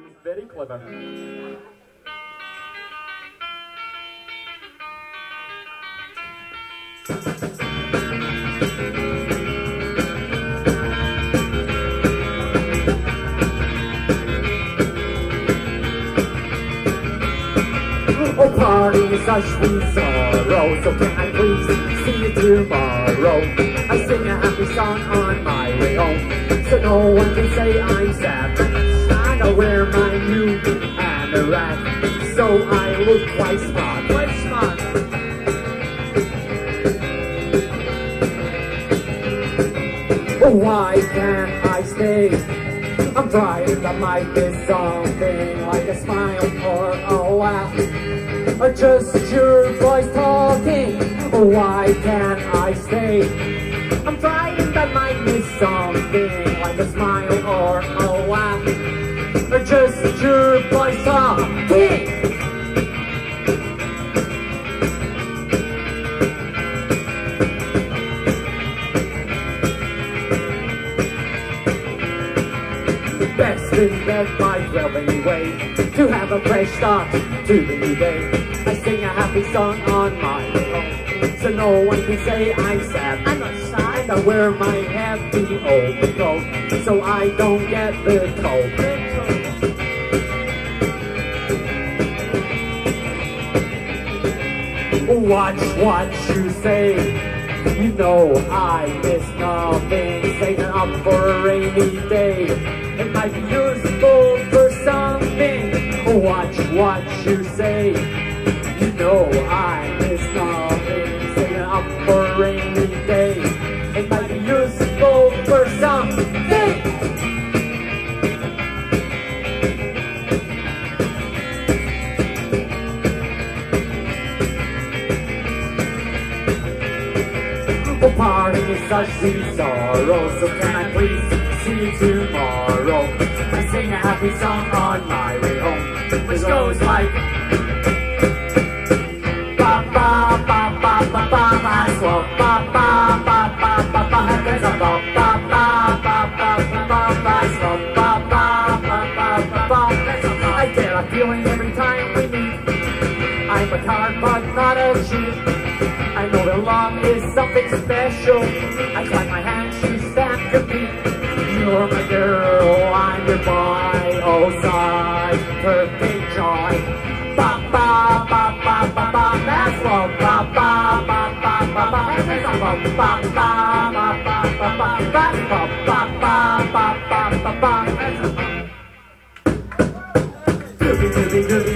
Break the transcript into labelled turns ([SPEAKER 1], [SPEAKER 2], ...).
[SPEAKER 1] one's very clever. Oh, party is such sweet sorrow, so can I please see you tomorrow? I sing a happy song on my way home, so no one can say I'm sad. Wear my new anorak, so I look quite smart, quite smart. Why can't I stay? I'm trying to might be something like a smile or a laugh Or just your voice talking why can't I stay? I'm trying to might be something like a smile or a laugh Your voice talking best in bed by 12 anyway. To have a fresh start to the new day. I sing a happy song on my own. So no one can say I'm sad. I'm not sad I wear my heavy overcoat So I don't get the cold. Watch what you say. You know I miss nothing Saving up for a rainy day. It might be useful for something. Watch what you say. You know I miss nothing useful for something Oh, parting is such sweet sorrow, so can I please see you tomorrow? I sing a happy song on my way home, which goes like Ba ba ba ba ba ba ba swap ba ba ba ba ba ba ba ba I get a feeling every time we meet I'm a card but not a cheat I know that love is something special. I clap my hands, she stamps her feet. You're my girl, I'm your boy. Oh, such perfect joy. Ba ba ba ba ba ba. That's love. Ba ba ba ba ba ba. That's love. Ba ba ba ba ba ba. That's love. Ba ba ba ba my body. Doobie doobie.